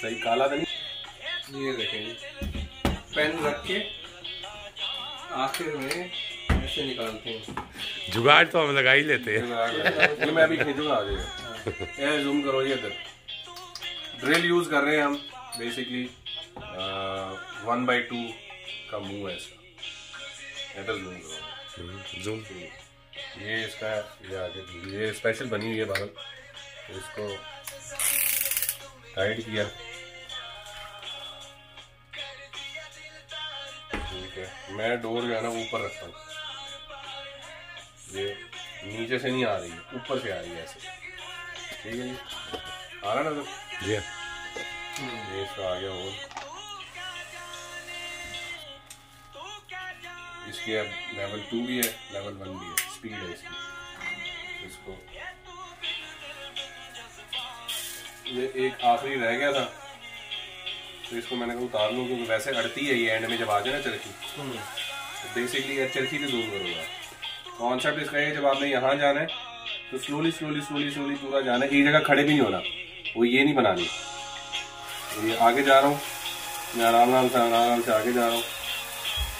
सही काला तो नहीं। ये देखें पेन रख के आखिर में ऐसे निकालते हैं। जुगाड़ तो हम लगा ही लेते हैं। ये मैं अभी खींचूँगा आ जाएगा ये जूम करो ये इधर ड्रिल यूज़ कर रहे हैं हम बेसिकली वन बाई टू का मुँह है इसका। इधर जूम करो। जूम ये इसका ये आगे ये स्पेशल बनी हुई है बादल तो इसको टाइट किया। ठीक है। मैं डोर जो है ना ऊपर रखता हूँ। ये नीचे से नहीं आ रही है ऊपर से आ रही है ऐसे। ठीक है जी। आ रहा ना तो? जी। ये इसका आ गया और इसकी अब लेवल टू भी है लेवल वन भी है। स्पीड है इसकी। इसको ये एक आखिरी रह गया था। तो इसको मैंने कहा उतार लूँ क्योंकि वैसे अड़ती है ये एंड में जब आ जाए ना चरखी। तो बेसिकली ये चरखी से जूम करूँगा। कॉन्सेप्ट इसका है जब आपने यहाँ जाना है तो स्लोली स्लोली स्लोली स्लोली पूरा जाना है। एक जगह खड़े भी नहीं होना। वो ये नहीं बनानी। तो ये आगे जा रहा हूँ। मैं आराम आराम से आराम आराम से आगे जा रहा हूँ।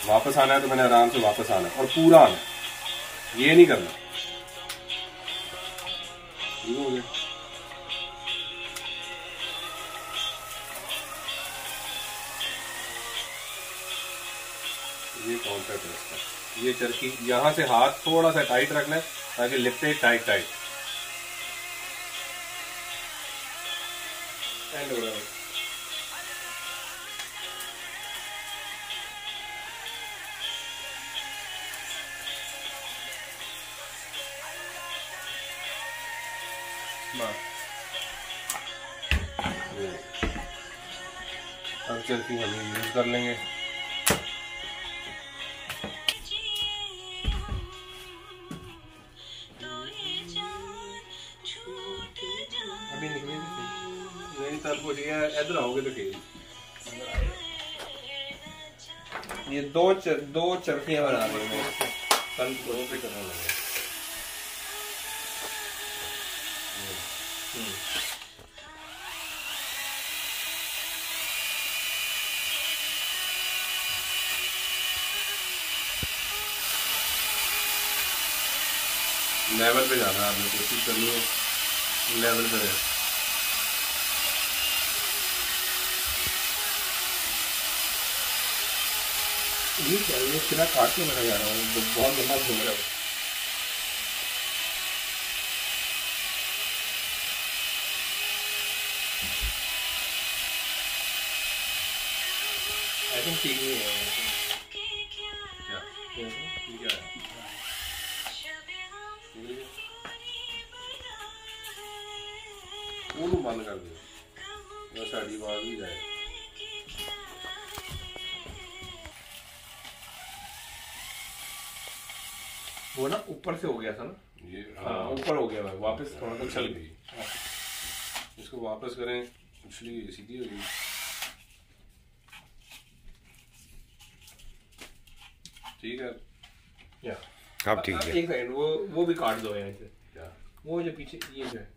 वापस आना है तो मैंने आराम से वापस आना है। और पूरा आना ये नहीं करना। ठीक हो गया। ये कॉन्सेप्ट है इसका ये चरखी यहाँ से हाथ थोड़ा सा टाइट रखना है, ताकि लिपटे टाइट टाइट। अब चरखी हम यूज़ कर लेंगे। कुछ इधर आओगे तो ये दो चर, दो चरखियाँ बना रहे हैं कल दोनों पे करना लगे लेवल पे जाना है आपने कोशिश करनी है। लेवल पे रहे ये क्या है? ये सिरा काट के बना जा रहा हूँ जो बहुत लंबा घूम रहा है आई थिंक ठीक नहीं है क्या ये क्या है ਉਹਨੂੰ ਬੰਦ ਕਰ ਦਿਓ ਉਹ ਸਾਡੀ ਆਵਾਜ਼ ਵੀ ਜਾਏ वो ना ऊपर से हो गया था ना? ये हाँ। हाँ ऊपर हो गया भाई वापस थोड़ा सा चल गई। इसको वापस करें दूसरी गई, सीधी हो गई ठीक है। या। अब ठीक है। एक सेकंड वो वो भी काट दो यहाँ से। वो जो पीछे ये जो है।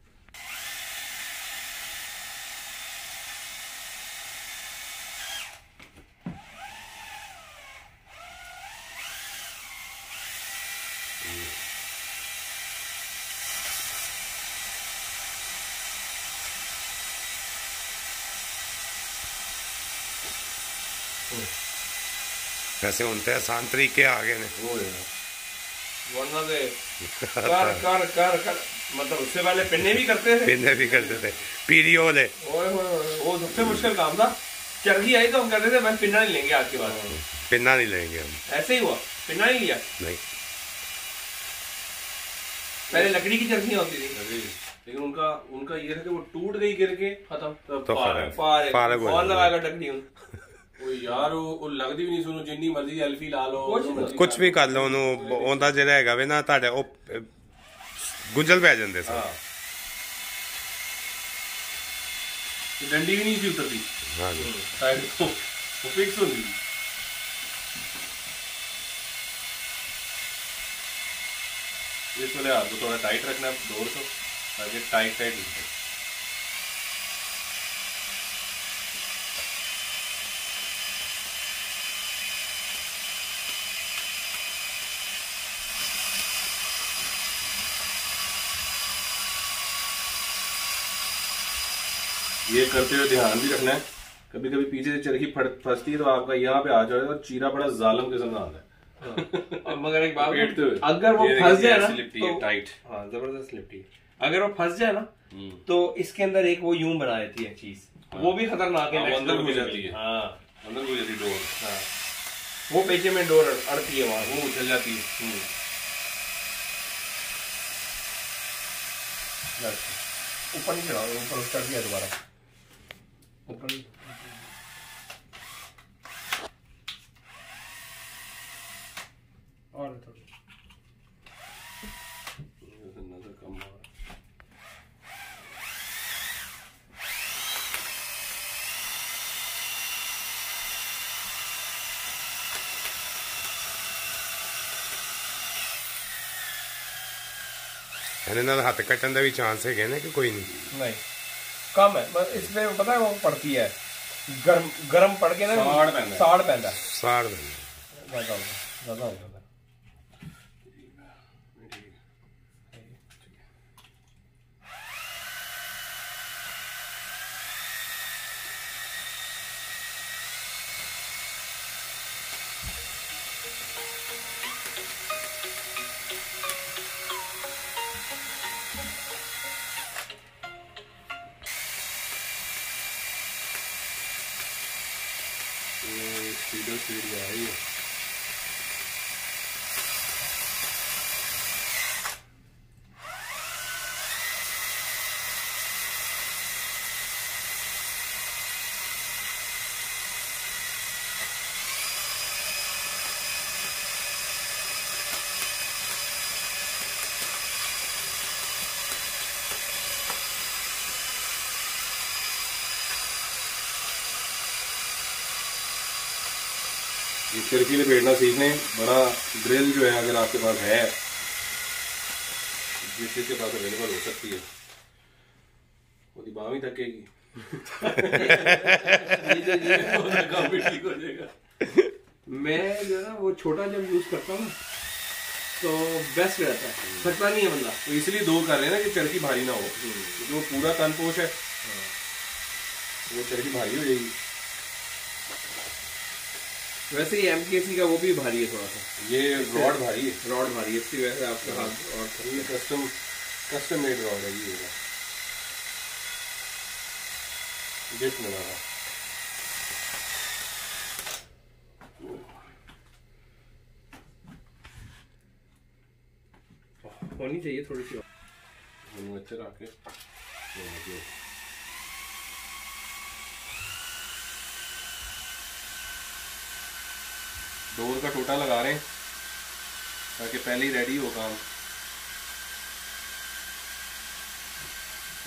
वैसे उनते सांतरी के आ गए कर कर कर कर। मतलब उससे पहले पिन्ने भी करते थे। पिन्ने भी करते थे। पीरी ओले। ओए होए वो सबसे मुश्किल काम था। चरखी आई तो हम कहते थे भाई पिन्ना नहीं लेंगे आज के बाद। पिन्ना नहीं लेंगे हम। ऐसे ही हुआ। पिन्ना नहीं लिया? नहीं। पहले लकड़ी की चरखियां होती थी लगे लेकिन उनका उनका ये था कि वो टूट गई गिर के खत्म तब तो पार फर्क। है। पार फारग हो और जाता लगाएगा टकनी हूँ ਉਹ ਯਾਰ ਉਹ ਉਹ ਲੱਗਦੀ ਵੀ ਨਹੀਂ ਸੁਣੋ ਜਿੰਨੀ ਮਰਜ਼ੀ ਐਲਫੀ ਲਾ ਲਓ ਕੁਛ ਜੋ ਮਰਜ਼ੀ ਕੁਝ ਵੀ ਕਰ ਲਓ ਉਹਨੂੰ ਉਹਦਾ ਜਿਹੜਾ ਹੈਗਾ ਵੇ ਨਾ ਤੁਹਾਡੇ ਉਹ ਅਹ, ਗੁੰਝਲ ਪੈ ਜਾਂਦੇ ਸਨ ਹਾਂ ਤੇ ਡੰਡੀ ਵੀ ਨਹੀਂ ਸੀ ਉਤਰਦੀ ਹਾਂਜੀ ਸਾਈਡ ਤੋਂ ਉਹ ਫਿਕਸ ਹੁੰਦੀ इस वाले हाथ को थोड़ा टाइट रखना है डोर को ताकि टाइट टाइट दिखे। ये करते हुए ध्यान भी रखना है। कभी कभी पीछे से चरखी फट फंसती है तो आपका यहाँ पे आ जाएगा और चीरा बड़ा जालम किस्म का आता है। मगर एक बात पेटते अगर वो फंस जाए ना है, तो टाइट। हाँ ज़बरदस्त लिपटी है। अगर वो फंस जाए ना हम्म। तो इसके अंदर एक वो यूँ बना देती है चीज़। वो भी खतरनाक है हाँ, अंदर घुस जाती है। हाँ। अंदर को जैसी डोर हाँ। वो पेचे में डोर अड़ती है वहाँ। वो उछल जाती है। हम्म। ऊपर नहीं चढ़ाओ ऊपर चढ़ दिया दोबारा। ऊपर। ਇਹਦੇ ਨਾਲ ਹੱਥ ਕੱਟਣ ਦਾ ਵੀ ਚਾਂਸ ਹੈਗੇ ਨੇ ਕਿ ਕੋਈ ਨਹੀਂ नहीं कम है बस इसमें पता है वो पड़ती है गर्म गर्म पड़ के ना साड़ पैंदा है। साड़ पैंदा है। ਸਾੜ ਦਿੰਦੇ ज्यादा हो गया ज्यादा हो स्पीडर स्पीड में ये चरखी लपेटना सीखने बड़ा ड्रिल जो है अगर आपके पास है जिस चीज़ के पास अवेलेबल हो सकती है। वो बाह ही थकेगी। हो मैं जो है ना वो छोटा जब यूज़ करता हूँ तो बेस्ट रहता है। थकता नहीं है बंदा। तो इसलिए दो कर रहे हैं ना कि चरखी भारी ना हो। जो पूरा तनपोश है। वो चरखी भारी हो जाएगी। वैसे ही एमकेसी का वो भी भारी है थोड़ा सा। ये रॉड भारी है। रॉड भारी है इसकी वजह से आपका हाथ और ये कस्टम कस्टम मेड रॉड है ये गिफ्ट मिला था होनी चाहिए थोड़ी सी अच्छे रख के। डोर का टोटा लगा रहे हैं ताकि पहले ही रेडी हो काम।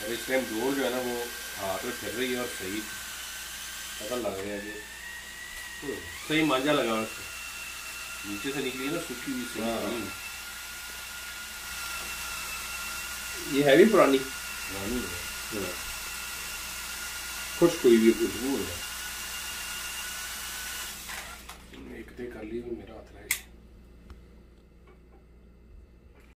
और इस टाइम डोर जो है ना वो हाथ में फिर रही है और सही पता लग रहा है कि हम्म, सही मांझा लगा उसको नीचे से निकली है ना सूखी हुई सी हाँ। ये है भी पुरानी? पुरानी है। खुश्क हुई भी खुशबू है Αυτή η